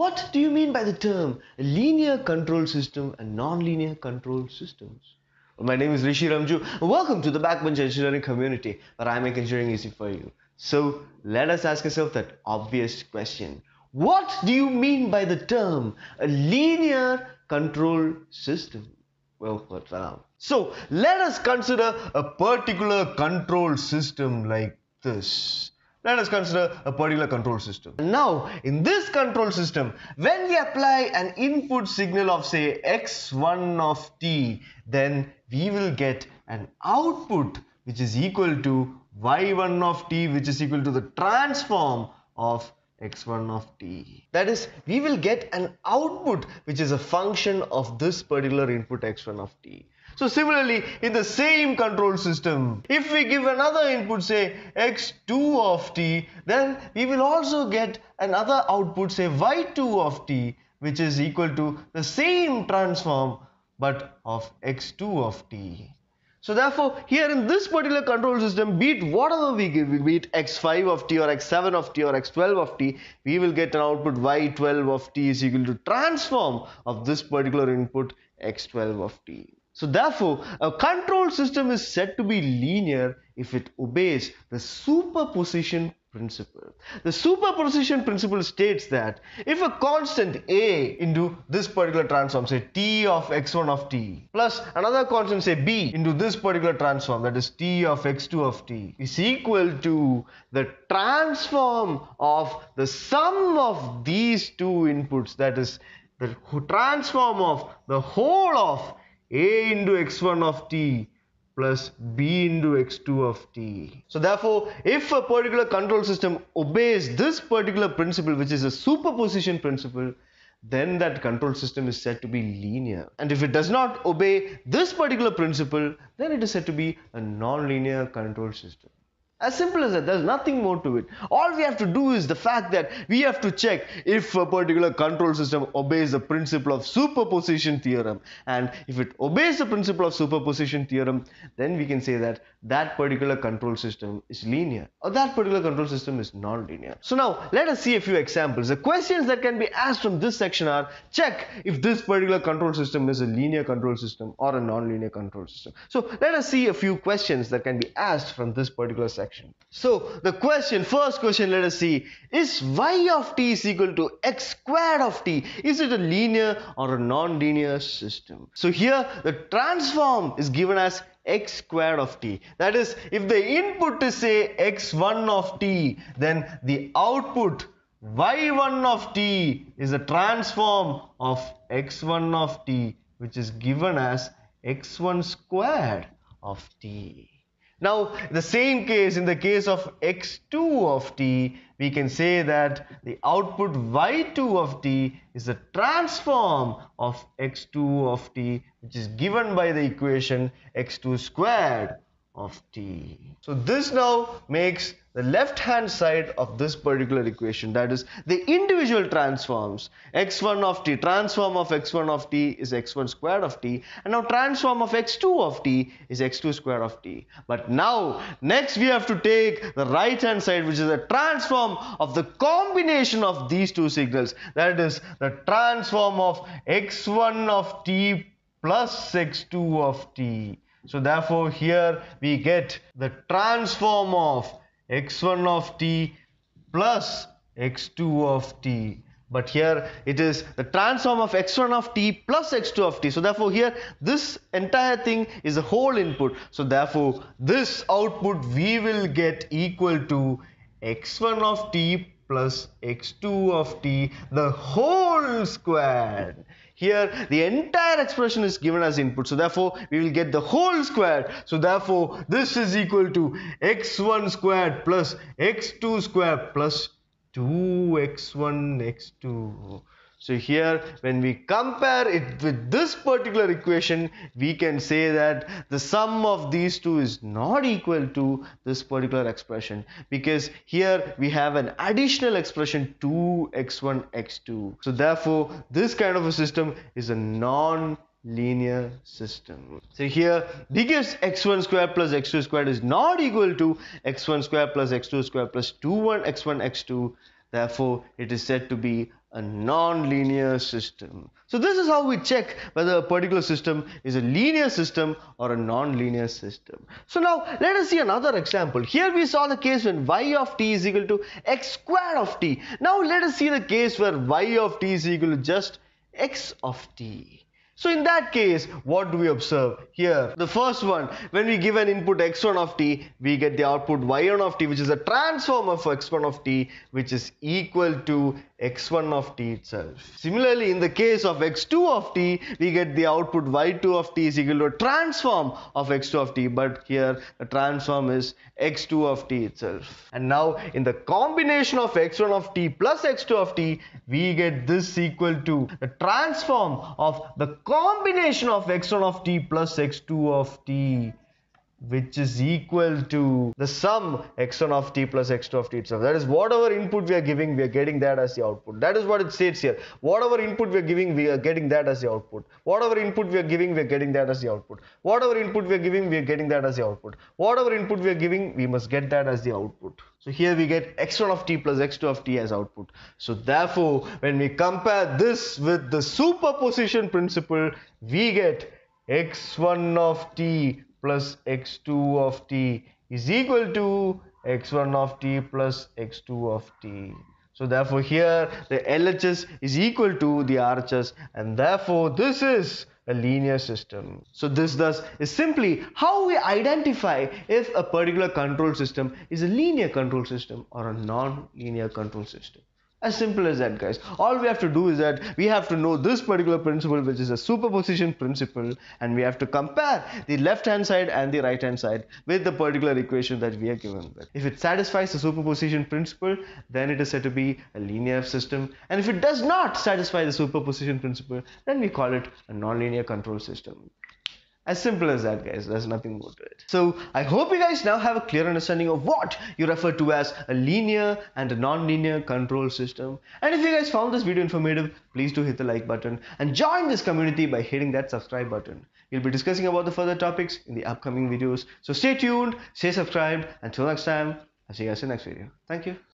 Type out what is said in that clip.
What do you mean by the term linear control system and non-linear control systems? Well, my name is Rishi Remju. Welcome to the Backbench Engineering community where I make engineering easy for you. So let us ask ourselves that obvious question. What do you mean by the term a linear control system? Well, what's now? So let us consider a particular control system like this. Let us consider a particular control system. Now, in this control system, when we apply an input signal of say x1 of t, then we will get an output which is equal to y1 of t which is equal to the transform of x1 of t. That is, we will get an output which is a function of this particular input x1 of t. So similarly, in the same control system, if we give another input, say x2 of t, then we will also get another output, say y2 of t, which is equal to the same transform but of x2 of t. So therefore, here in this particular control system, be it whatever we give, be it x5 of t or x7 of t or x12 of t, we will get an output y12 of t is equal to transform of this particular input x12 of t. So therefore, a control system is said to be linear if it obeys the superposition principle. The superposition principle states that if a constant a into this particular transform say t of x1 of t plus another constant say b into this particular transform that is t of x2 of t is equal to the transform of the sum of these two inputs that is the transform of the whole of a into x1 of t plus b into x2 of t. So therefore, if a particular control system obeys this particular principle which is a superposition principle, then that control system is said to be linear. And if it does not obey this particular principle, then it is said to be a non-linear control system. As simple as that, there's nothing more to it. All we have to do is the fact that we have to check if a particular control system obeys the principle of superposition theorem. And if it obeys the principle of superposition theorem, then we can say that that particular control system is linear or that particular control system is non-linear. So now let us see a few examples. The questions that can be asked from this section are check if this particular control system is a linear control system or a non-linear control system. So let us see a few questions that can be asked from this particular section. So the question, first question, let us see, is y of t is equal to x squared of t? Is it a linear or a non-linear system? So here the transform is given as x squared of t. That is, if the input is say x1 of t, then the output y1 of t is a transform of x1 of t which is given as x1 squared of t. Now, the same case in the case of x2 of t, we can say that the output y2 of t is a transform of x2 of t which is given by the equation x2 squared of t. So this now makes the left hand side of this particular equation that is the individual transforms x1 of t transform of x1 of t is x1 square of t and now transform of x2 of t is x2 square of t. But now next we have to take the right hand side which is a transform of the combination of these two signals. That is the transform of x1 of t plus x2 of t. So therefore here we get the transform of x1 of t plus x2 of t. But here it is the transform of x1 of t plus x2 of t. So therefore here this entire thing is a whole input. So therefore this output we will get equal to x1 of t plus x2 of t the whole square. here the entire expression is given as input so therefore we will get the whole square so therefore this is equal to x1 squared plus x2 squared plus 2x1 x2 so here when we compare it with this particular equation we can say that the sum of these two is not equal to this particular expression. Because here we have an additional expression 2x1 x2 so therefore this kind of a system is a non linear system. So here because x1 square plus x2 squared is not equal to x1 square plus x2 square plus 2 1 x1 x2 therefore it is said to be a non-linear system. So this is how we check whether a particular system is a linear system or a non-linear system. So now let us see another example. Here we saw the case when y of t is equal to x squared of t. Now let us see the case where y of t is equal to just x of t. So in that case, what do we observe? Here, the first one, when we give an input x1 of t, we get the output y1 of t, which is a transform of x1 of t, which is equal to x1 of t itself. Similarly, in the case of x2 of t, we get the output y2 of t is equal to a transform of x2 of t, but here the transform is x2 of t itself. And now in the combination of x1 of t plus x2 of t, we get this equal to the transform of the combination of x1 of t plus x2 of t which is equal to the sum x1 of t plus x2 of t itself. That is whatever input we are giving, we are getting that as the output. That is what it states here. Whatever input we are giving, we are getting that as the output. Whatever input we are giving, we are getting that as the output. Whatever input we are giving, we are getting that as the output. Whatever input we are giving, we must get that as the output. So here we get x1 of t plus x2 of t as output. So therefore, when we compare this with the superposition principle, we get x1 of t plus x2 of t is equal to x1 of t plus x2 of t. So therefore here the LHS is equal to the RHS and therefore this is a linear system. So this thus is simply how we identify if a particular control system is a linear control system or a non-linear control system. As simple as that, guys. All we have to do is that we have to know this particular principle, which is a superposition principle, and we have to compare the left hand side and the right hand side with the particular equation that we are given with. If it satisfies the superposition principle, then it is said to be a linear system. And if it does not satisfy the superposition principle, then we call it a nonlinear control system. As simple as that, guys. There's nothing more to it. So I hope you guys now have a clear understanding of what you refer to as a linear and a non-linear control system. And if you guys found this video informative, please do hit the like button and join this community by hitting that subscribe button. We'll be discussing about the further topics in the upcoming videos. So stay tuned, stay subscribed. Until next time, I'll see you guys in the next video. Thank you.